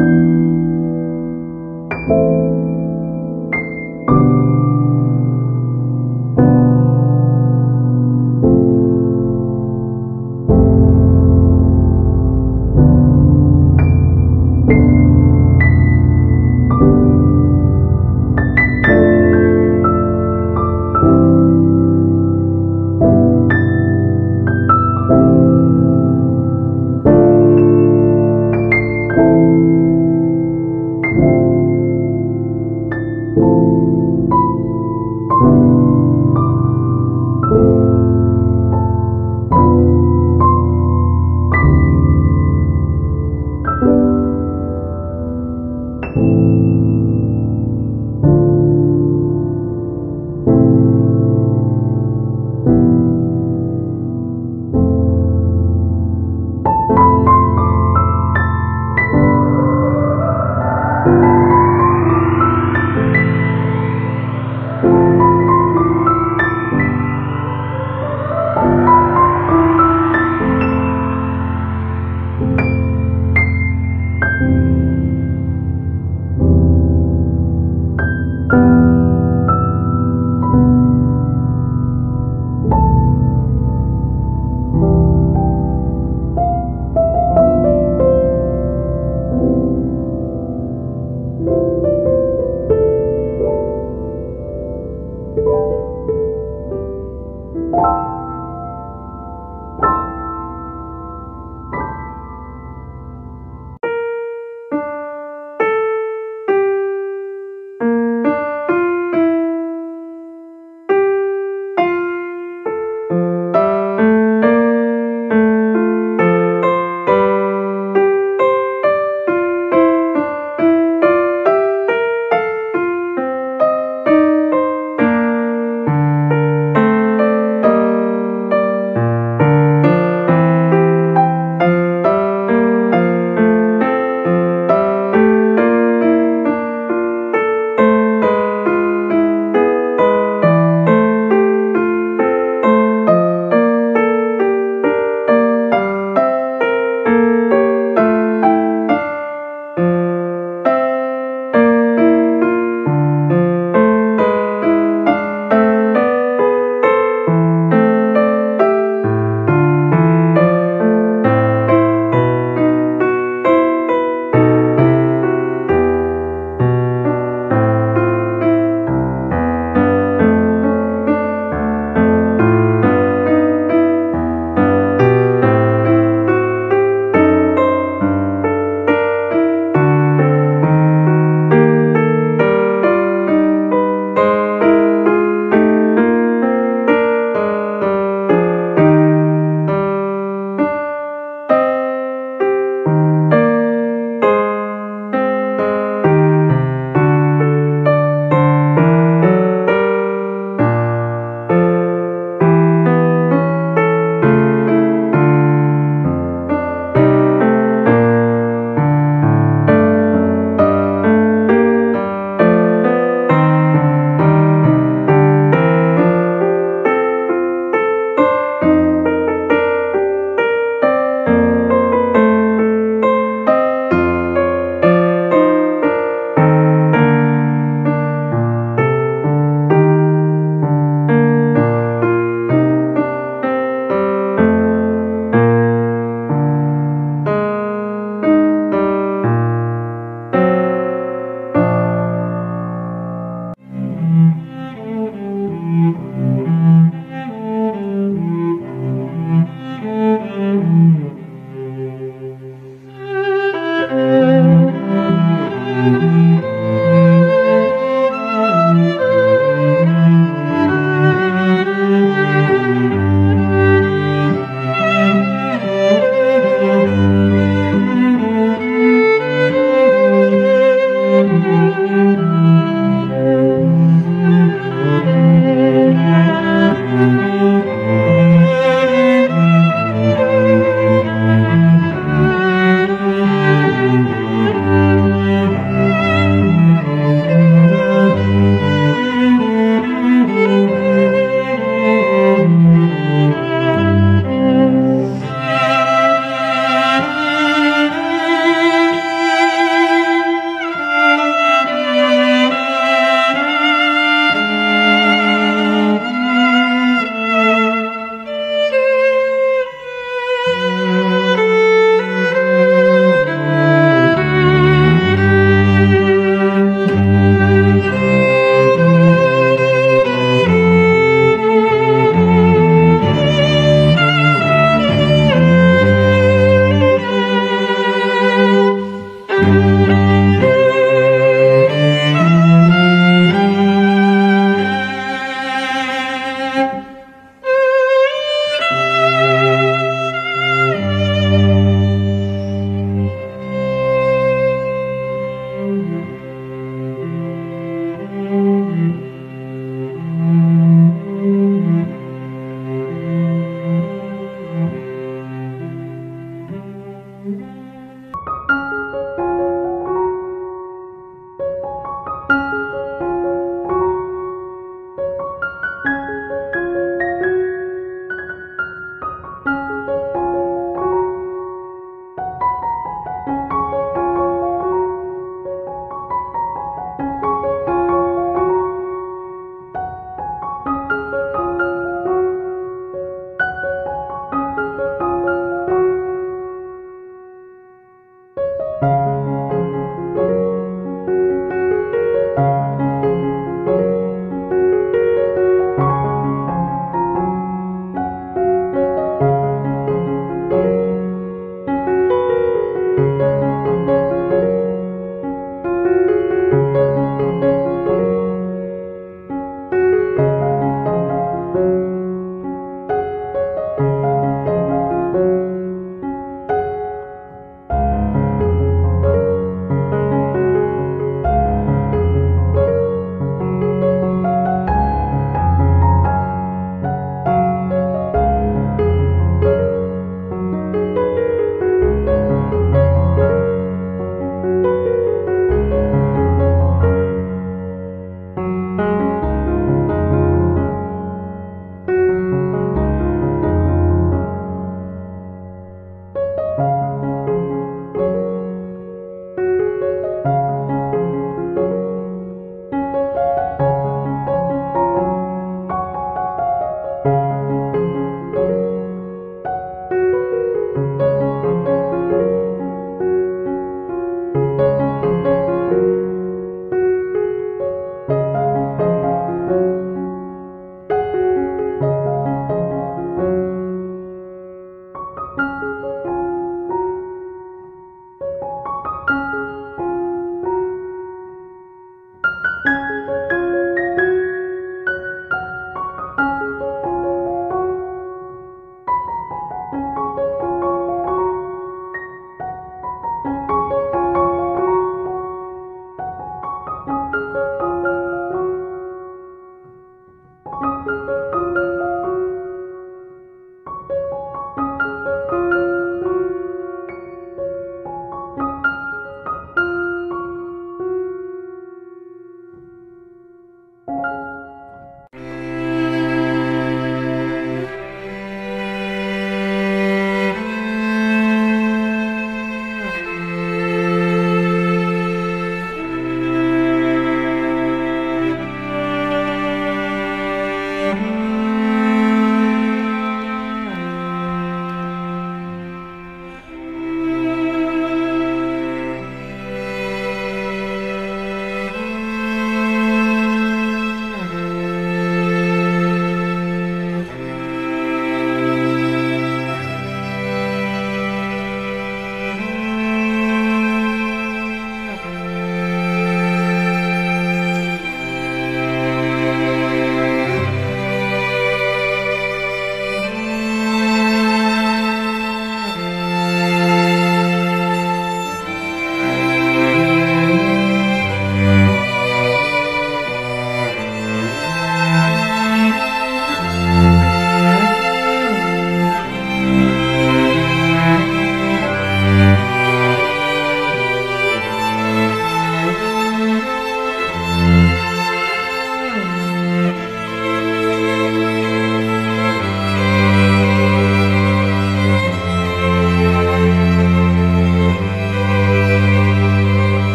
あ。